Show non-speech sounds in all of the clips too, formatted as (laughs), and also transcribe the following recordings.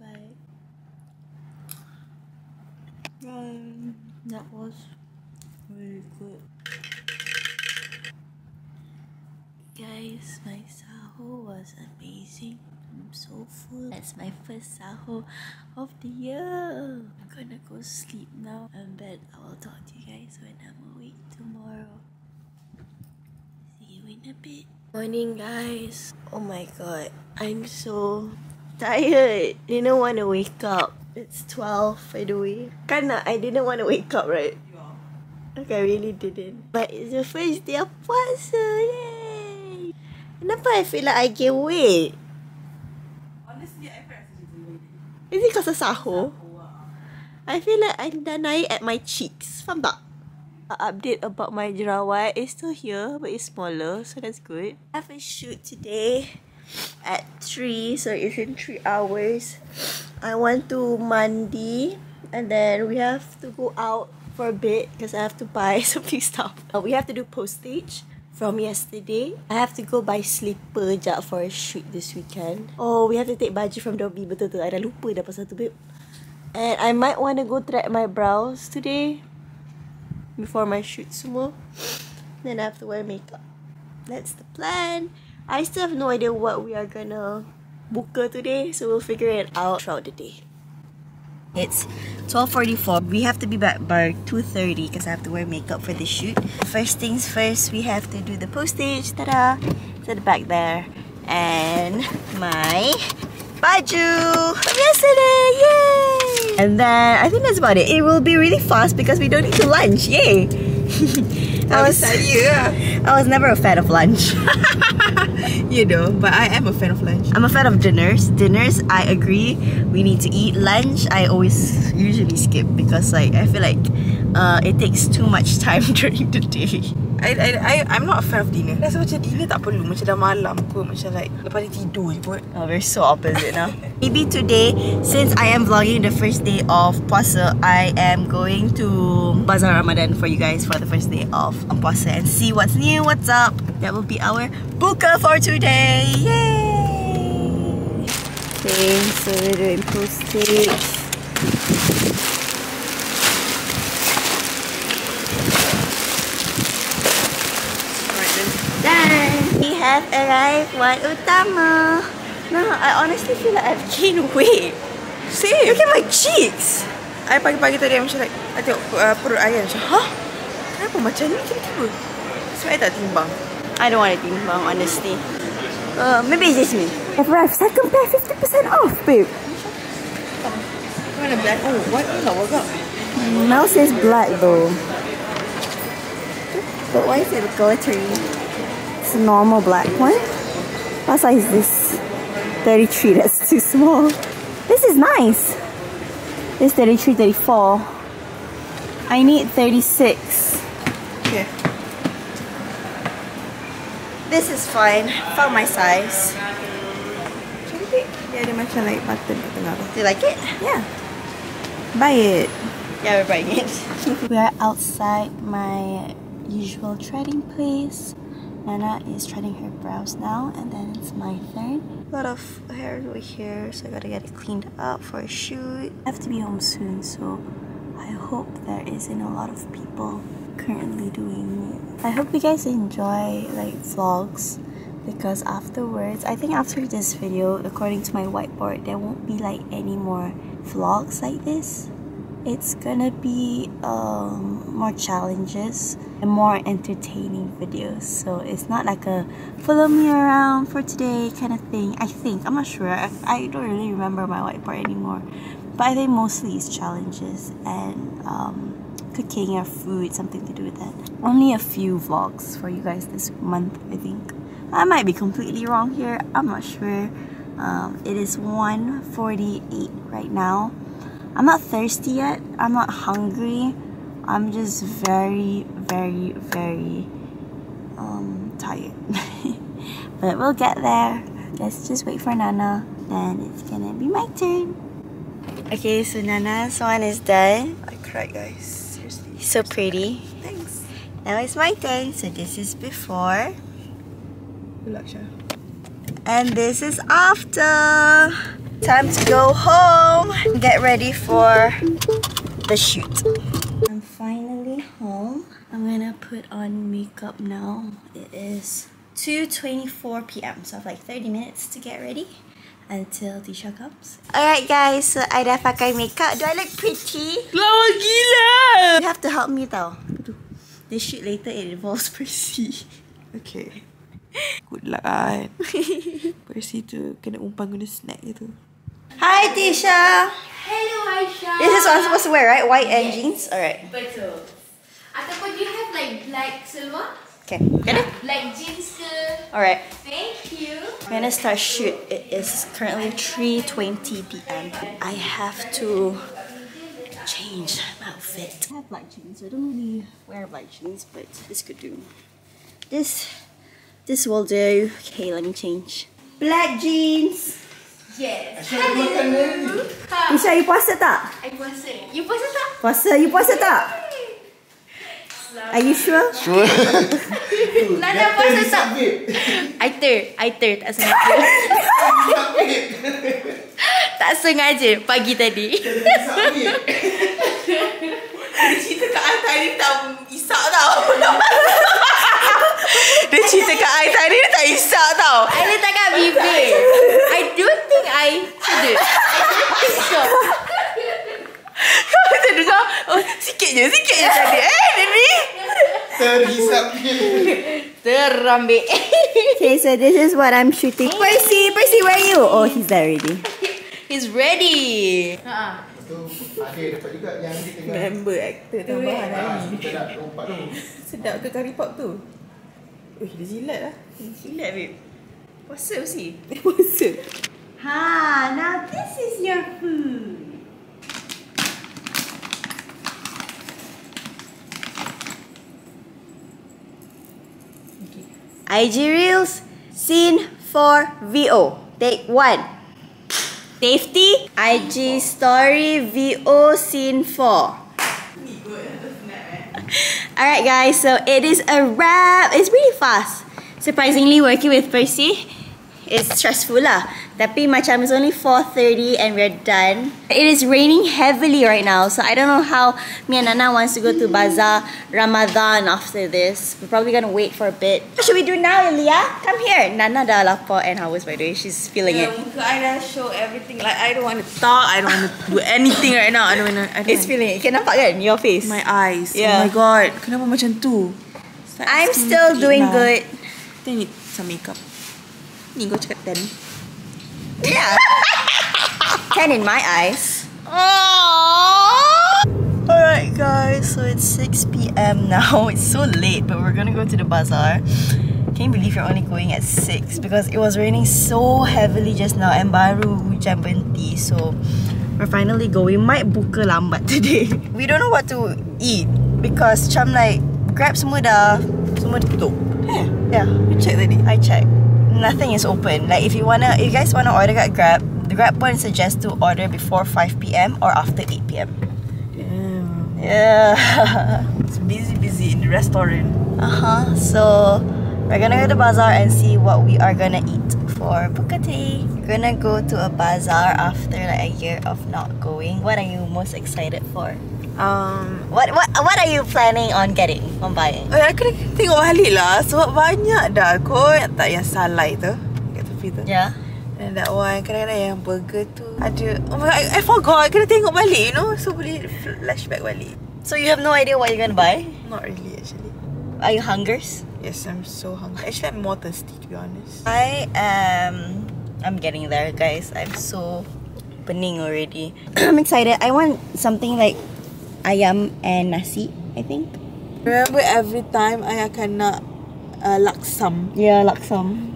bite. Um, that was really good. Guys, my sahur was amazing. I'm so full. That's my first sahur of the year. I'm gonna go sleep now and bed. I will talk to you guys when I'm awake tomorrow. See you in a bit. Morning, guys. Oh my god, I'm so tired. Didn't want to wake up. It's 12 by the way. Kinda, I didn't want to wake up, right? Like, I really didn't. But it's the first day of puasa. Yay! Kenapa I feel like I gain weight? Honestly, I feel like a Is it because of sahur? I feel like I dah naik at my cheeks. Faham tak? A update about my jerawat is still here, but it's smaller, so that's good. I have a shoot today at 3, so it's in 3 hours. I want to mandi, and then we have to go out for a bit because I have to buy (laughs) some few stuff. Uh, we have to do postage from yesterday. I have to go buy slipper jap for a shoot this weekend. Oh, we have to take baju from Dobby. Betul tu. I dah lupa dah pasal tu, babe. And I might want to go thread my brows today. Before my shoot semua. Then I have to wear makeup. That's the plan. I still have no idea what we are gonna buka today. So we'll figure it out throughout the day. It's 12.44. We have to be back by 2.30 because I have to wear makeup for the shoot. First things first, we have to do the postage. Ta-da! At the back there. And my baju from yesterday! Yay! And then I think that's about it. It will be really fast because we don't need to lunch. Yay! (laughs) I was, (laughs) I was never a fan of lunch. (laughs) you know, but I am a fan of lunch. I'm a fan of dinners. Dinners, I agree. We need to eat lunch. I always usually skip because like I feel like uh, it takes too much (laughs) time during the day. I, I, I, I'm not a fan of dinner. Rasa macam dinner tak perlu. Macam dah malam kot. Macam like, lepas ni tidur je kot. Oh, we're so opposite now. (laughs) Maybe today, since I am vlogging the first day of puasa, I am going to Bazaar Ramadan for you guys for the first day of puasa and see what's new, what's up. That will be our buka for today. Yay! Okay, so we're doing postage. Alright. Done! We have arrived One Utama. No, I honestly feel like I've gained weight. Same. Look at my cheeks. I pagi-pagi tadi macam like, I tengok uh, perut ayah macam, Hah? Kenapa macam ni tiba-tiba? Sebab I tak timbang. I don't want to timbang, honestly. Uh, maybe it's just me. I've arrived second pair 50% off, babe. Mana black? Oh, what? Ni lawa kak. Mel says black though. But why is it glittery? It's a normal black one. What size is this? 33, that's too small. This is nice. This 33, 34. I need 36. Okay. This is fine. Found my size. Dia ada macam like kat. Do you like it? Yeah. Buy it. Yeah, we're buying it. (laughs) we are outside my usual threading place. Nana is threading her brows now, and then it's my turn. A lot of hair over here, so I gotta get it cleaned up for a shoot. I have to be home soon, so I hope there isn't a lot of people currently doing it. I hope you guys enjoy like vlogs because afterwards, I think after this video, according to my whiteboard, there won't be like any more vlogs like this it's gonna be um, more challenges and more entertaining videos. So it's not like a follow me around for today kind of thing. I think I'm not sure. I, I don't really remember my whiteboard anymore, but I think mostly it's challenges and um, cooking or food, something to do with that. Only a few vlogs for you guys this month, I think. I might be completely wrong here. I'm not sure. Um, it is 1:48 right now. I'm not thirsty yet. I'm not hungry. I'm just very, very, very um, tired. (laughs) but we'll get there. Let's just wait for Nana. Then it's gonna be my turn. Okay, so Nana's one is done. I cried guys. So pretty. Thanks. Now it's my turn. So this is before. Good luck, Shah. And this is after. Time to go home. And get ready for the shoot. I'm finally home. I'm gonna put on makeup now. It is 2.24 p.m. So I have like 30 minutes to get ready until Tisha comes. Alright guys, so I dah pakai makeup. Do I look pretty? Lawa gila! You have to help me tau. This shoot later it involves (laughs) Percy. Okay. Good luck kan. (laughs) Percy tu kena umpan guna snack gitu. Hi Tisha! Hello Aisha. This is what I'm supposed to wear, right? White and jeans? Alright. Betul. Ataupun you have like black silver? Okay, get it? Like jeans ke? Alright. Thank you. We're gonna start shoot. It is currently 3.20 p.m. I have to change my outfit. I have black jeans. I don't really wear black jeans, but this could do. This, this will do. Okay, let me change. Black jeans. Yes. Hello. Ha. Isha, you puasa tak? I puasa. You puasa tak? Puasa, you puasa tak? Are you sure? Nana (laughs) puasa tak? I ter, I ter, tak sengaja. (laughs) tak sengaja pagi tadi. Dia cerita kat I tadi tak isak tau. Dia cerita kat I tadi (laughs) dia tak isak tau. I letak kat bibir. I don't think I did. I don't think so. Kau macam dengar, oh, sikit je, sikit je tadi. Eh, ni. Terhisap Terambik. Okay, so this is what I'm shooting. Percy, Percy, where are you? Oh, he's there already. He's ready. Ha. Tu ada dapat juga yang dia tengah Member actor tambahan Ah, hari ni. Kita nak lompat tu Sedap ke curry pop tu? Ui, dia jilat lah. Jilat, babe. Puasa mesti. (laughs) Puasa. Ha, now this is your food. IG Reels, scene 4 VO. Take 1. Safety, IG Story VO, scene 4. (laughs) Alright guys, so it is a wrap. It's really fast. Surprisingly, working with Percy is stressful lah. Tapi macam it's only 4.30 and we're done. It is raining heavily right now. So I don't know how me and Nana wants to go to Bazaar Ramadan after this. We're probably gonna wait for a bit. What should we do now, Elia? Come here. Nana dah lapar and Hawas by the way. She's feeling it. Muka I dah show everything. Like, I don't want to talk. I don't want to do anything right now. I don't want to. It's feeling it. Can nampak kan? Your face. My eyes. Oh yeah. Oh my god. Kenapa macam tu? Start I'm still to doing good. Then need some makeup. Ni kau cakap 10. Yeah. (laughs) 10 in my eyes. Alright guys, so it's 6 p.m. now. (laughs) It's so late, but we're gonna go to the bazaar. Can you believe you're only going at 6? Because it was raining so heavily just now and baru hujan berhenti. So we're finally going. Might buka lambat (laughs) today. We don't know what to eat because macam like Grab semua dah semua tutup. Eh, Yeah. you check tadi. I checked. Nothing is open. Like if you wanna, if you guys wanna order at Grab, the Grab point suggests to order before 5 p.m. or after 8 p.m. Damn. Yeah. (laughs) It's busy busy in the restaurant. uh huh. So we're gonna go to bazaar and see what we are gonna eat for Bukati. We're gonna go to a bazaar after like a year of not going. What are you most excited for? Um, What what what are you planning on getting? On buying? eh, aku kena tengok balik lah sebab banyak dah kot yang tak yang salai tu kat tepi tu. Yeah. And that one kadang-kadang yang burger tu ada Oh my god, I, I forgot Kena tengok balik you know So boleh flashback balik So you have no idea what you're gonna buy? Not really actually Are you hungers? Yes, I'm so hungry Actually, I'm more thirsty to be honest I am. I'm getting there, guys. I'm so pening already. (clears throat) I'm excited. I want something like ayam and nasi. I think. Remember every time I akan nak uh, laksam Yeah, laksam.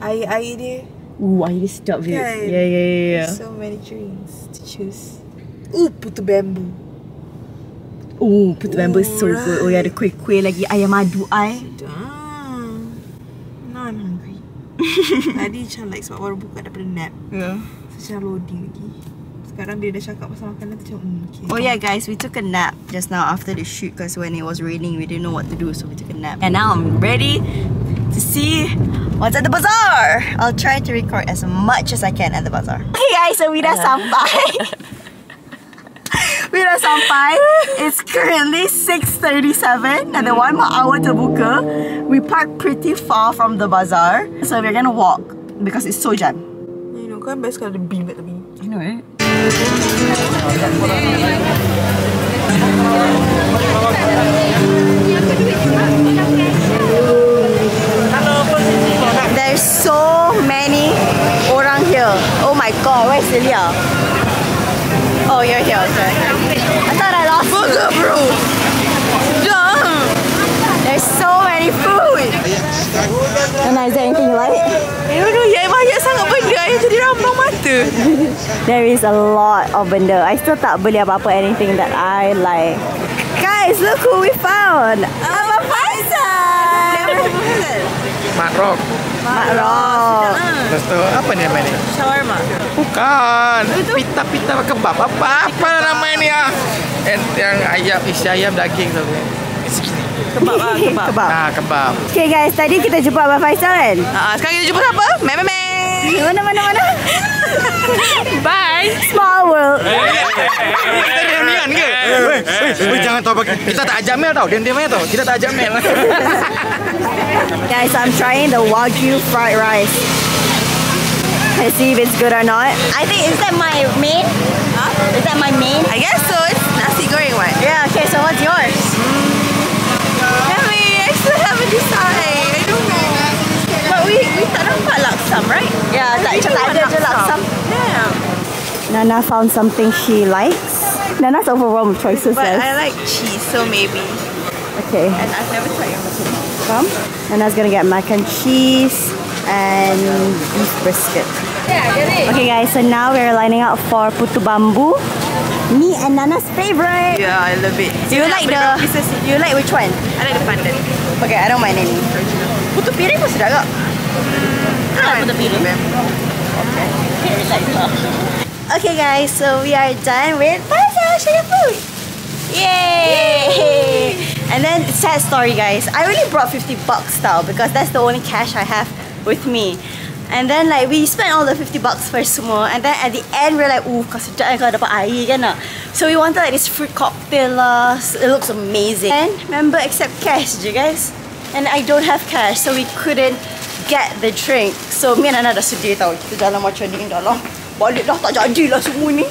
Air air dia Ooh, stop it. Kan? Yeah, yeah, yeah, yeah. So many drinks to choose Ooh, putu bamboo Ooh, putu bamboo is so Ooh, good. Oh yeah, the kuih kuih lagi ayam madu I. Damn Now I'm hungry (laughs) Tadi macam like sebab baru buka daripada nap Yeah. So macam loading lagi Sekarang dia dah cakap pasal makanan tu macam hmm, okay. Oh yeah, guys, we took a nap just now after the shoot because when it was raining, we didn't know what to do, so we took a nap. And now I'm ready to see what's at the bazaar. I'll try to record as much as I can at the bazaar. Okay guys, so we dah sampai. (laughs) we dah sampai. It's currently 6.37 and then one more hour to buka. We parked pretty far from the bazaar. So we're gonna walk because it's so jam. You know, kan best kalau ada beam kat tepi. You know it? There's so many orang here. Oh my god, where's Celia? Oh, you're here. Okay. I thought I lost Burger bro! Jom! There's so many food. And is there anything you like? I don't know, ya banyak sangat benda yang jadi rambang mata. There is a lot of benda. I still tak beli apa-apa anything that I like. Guys, look who we found. Abang Faisal. Mak Rock. Mak Rock. Lepas tu, apa ni nama ni? Shawarma. Bukan. Pita-pita kebab. Apa apa nama ni ah? And yang ayam, isi ayam daging tu. Kebab lah, (laughs) kebab. Kebab. Ah, kebab. Okay guys, tadi kita jumpa Abang Faisal kan? Ah, sekarang kita jumpa siapa? Meh meh meh. Mana mana mana? (laughs) Bye. Small world. Kita reunian ke? Weh, weh, weh, jangan tahu bagi. Kita tak ajak Mel tau. Diam-diam aja tau. Kita tak ajak Mel. (laughs) Guys, I'm trying the Wagyu fried rice. Let's see if it's good or not. I think, is that my main? Huh? Is that my main? I guess so. It's nasi goreng what? Yeah, okay, so what's yours? Tell me, I still haven't decided. I don't know. But we we tak nampak right? Yeah, tak, We tak want ada je laksam. Yeah. Nana found something she likes. Nana's overwhelmed with choices. But guys. I like cheese, so maybe. okay, And I've never tried your macam come. Nana's gonna get mac and cheese and beef brisket. Okay, guys, so now we're lining up for putu bambu. Me and Nana's favorite. Yeah, I love it. Do you like the? pieces? You like which one? I like the pandan. Okay, I don't mind any. Putu piring pun sedap tak? I like the piring. Okay guys, so we are done with Plaza Sugar Food. Yay! And then sad story guys, I only brought 50 bucks now because that's the only cash I have with me. And then like we spent all the 50 bucks for semua and then at the end we're like, ooh, kau sedap kan kalau dapat air kan nak. So we wanted like this fruit cocktail uh, lah. It looks amazing. And remember accept cash je guys. And I don't have cash so we couldn't get the drink. So me and Nana dah sedih tau. Kita dalam macam ni dah lah. Balik dah tak jadi lah semua ni.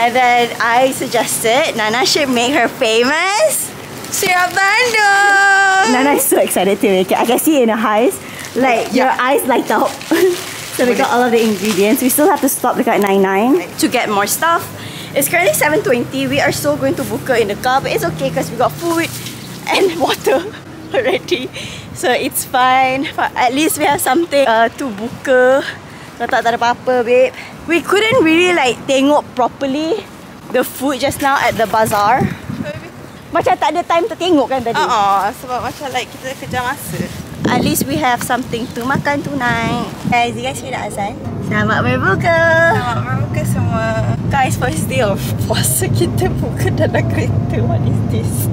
And then I suggested Nana should make her famous. Syrup bandung. Nana is so excited to make it. I can see in her eyes. Like your eyes light up. (laughs) so we got all of the ingredients. We still have to stop like at 99 to get more stuff. It's currently 7.20. We are still going to buka in the car, but it's okay because we got food and (laughs) water (laughs) already. So it's fine. At least we have something uh, to buka. Kalau tak, tak ada apa-apa, babe. We couldn't really like tengok properly the food just now at the bazaar. Macam tak ada time to tengok kan tadi. Uh-uh, sebab macam like kita kejar masa. At least we have something to makan tonight. Guys, you guys hear the azan? Selamat berbuka. Selamat berbuka semua. Guys, first day of puasa (laughs) kita buka dalam kereta. What is this?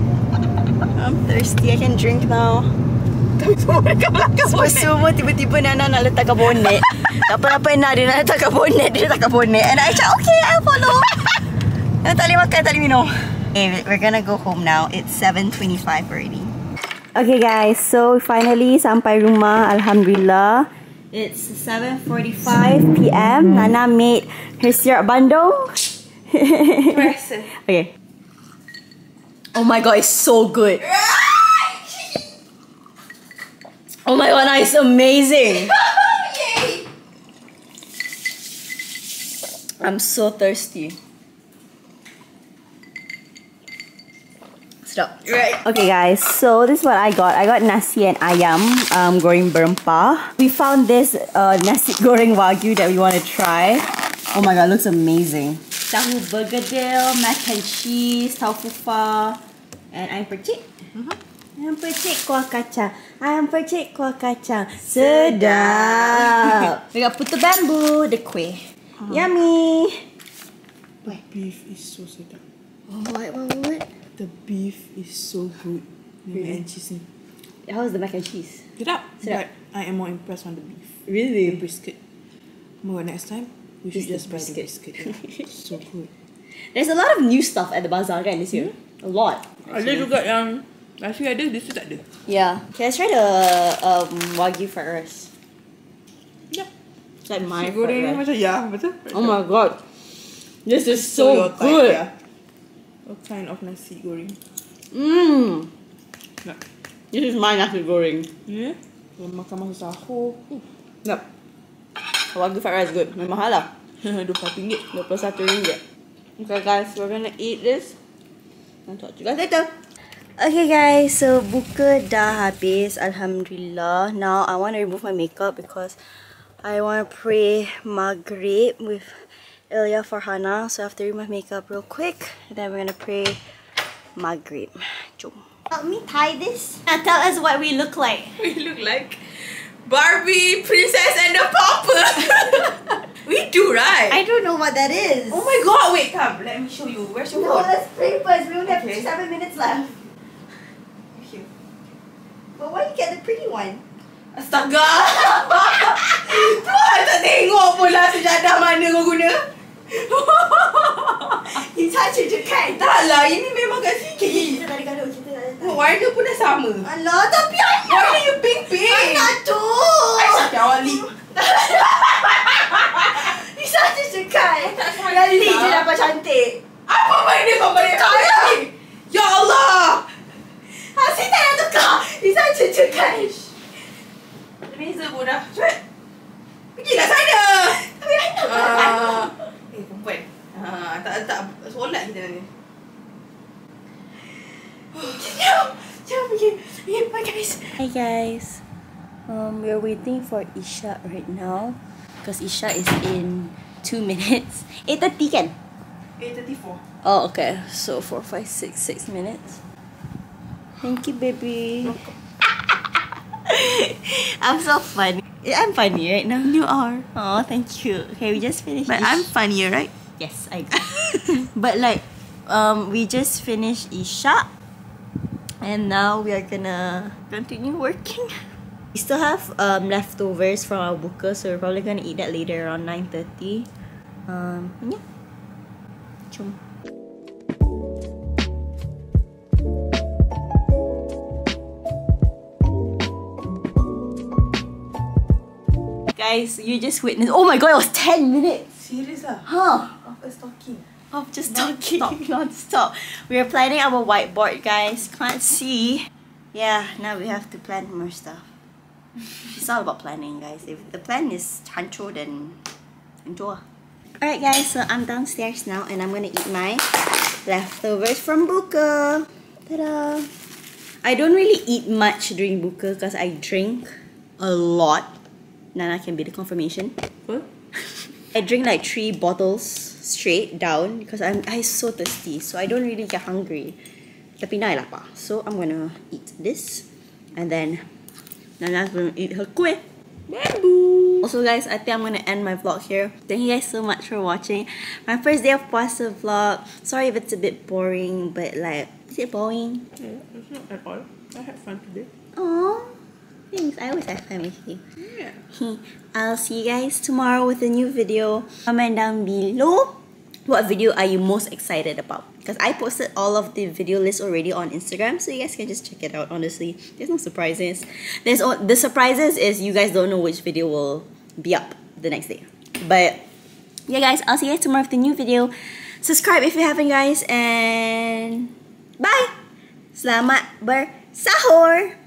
I'm thirsty. I can drink now. Semua dekat belakang Semua semua tiba-tiba Nana nak letakkan bonet. (laughs) Tak apa-apa nak dia nak letakkan bonet. Dia letakkan bonet. And I cakap, okay, I'll follow. (laughs) Yang tak boleh makan, tak boleh minum. Okay, we're gonna go home now. It's 7.25 already. Okay guys, so finally sampai rumah. Alhamdulillah. It's 7.45 p.m. Nana made her syrup bandung. (laughs) Okay. Oh my god, it's so good. Oh my god, is amazing. I'm so thirsty. Stop. Right. Okay guys, so this is what I got. I got nasi and ayam um, goreng berempah. We found this uh, nasi goreng wagyu that we want to try. Oh my god, looks amazing. Tahu bergedil, mac and cheese, taufu fa, and ayam percik. Mhm. Ayam percik kuah kacang. Ayam percik kuah kacang. Sedap. we got putu bambu, the kuih. Uh-huh. Yummy. The beef is so sedap. Oh, what, what, what? The beef is so good. Mac and cheese. How's the mac and cheese? Sedap. Sedap. But I am more impressed on the beef. The Really? brisket. More next time we should Just just, the buy the brisket. brisket. Yeah. (laughs) so good. There's a lot of new stuff at the bazaar kan this year. A lot. Ada juga yang nasi ada, this tu tak ada. Yeah. Okay, let's try the um, wagyu fried rice. Yeah. It's like my Nasi goreng fried rice. macam ya, betul. Oh my god. This is So so, your type, good. yeah. What kind of nasi goreng? Mmm. Nak. This is my nasi goreng. Yeah. Kalau makan masa sahur. Yep. Wagyu fried rice good. Memang mahal lah. RM21. RM21. Okay guys, we're gonna eat this. I'll talk to you guys later. Okay guys, so buka dah habis. Alhamdulillah. Now I want to remove my makeup because I want to pray Maghrib with Ilya Farhana. So I have to remove my makeup real quick. And then we're gonna pray Maghrib. Jom. Help me tie this. And tell us what we look like. (laughs) We look like Barbie, Princess and the Pauper. (laughs) we do, right? I don't know what that is. oh my god, wait, come. Let me show you. Where's your phone? No, let's pray first. We only have seven minutes left. Here. But why you get the pretty one? Astaga! Tuhan tak tengok pula sejadah mana kau guna. You touch it, you can. tak lah, ini memang kat sini. Kita tadi gaduh, kita tadi. Warna pun dah sama. Alah, tapi anak. Warna you pink-pink. Anak tu. Ai, sakit awak lip. Ni saja cekai. Tak salah. Yang Lee je dapat cantik. Apa benda kau balik kaya? Ya Allah! Asyik tak nak tukar. Ni saja cekai. Beza pun dah. Cepat. Pergilah sana. Tapi Hi guys. Um, we're waiting for Isha right now. Because Isha is in two (laughs) minutes. 8.30 kan? 8.34. Oh, okay. So, four, five, six, six minutes. Thank you, baby. (laughs) I'm so funny. I'm funny right now. You are. Oh, thank you. Okay, we just finished. But I'm funnier, right? yes, I. do. (laughs) but like, um, we just finished Isha, and now we are gonna continue working. (laughs) We still have um leftovers from our buka, so we're probably gonna eat that later around nine thirty. Um, and yeah. Jom. Guys, you just witnessed. Oh my god, it was 10 minutes! Serious ah? Huh? Of us talking. Of just Non-stop. talking non-stop. We are planning our whiteboard, guys. Can't see. Yeah, now we have to plan more stuff. (laughs) It's all about planning, guys. If the plan is hancho, then enjoy. Alright, guys, so I'm downstairs now and I'm gonna eat my leftovers from Buka. Ta-da! I don't really eat much during Buka because I drink a lot. Nana can be the confirmation. Apa? (laughs) I drink like three bottles straight down because I'm I so thirsty, so I don't really get hungry. Tapi na lapar. So I'm gonna eat this, and then Nana's gonna eat her kueh. Bamboo. Also, guys, I think I'm gonna end my vlog here. Thank you guys so much for watching my first day of puasa vlog. Sorry if it's a bit boring, but like, is it boring? Yeah, it's not at all. I had fun today. Aww. Thanks. I always have fun with you. Yeah. (laughs) I'll see you guys tomorrow with a new video. Comment down below what video are you most excited about. Because I posted all of the video lists already on Instagram, so you guys can just check it out. Honestly, there's no surprises. There's all, the surprises is you guys don't know which video will be up the next day. But yeah, guys, I'll see you guys tomorrow with a new video. Subscribe if you haven't, guys, and bye. Selamat bersahur.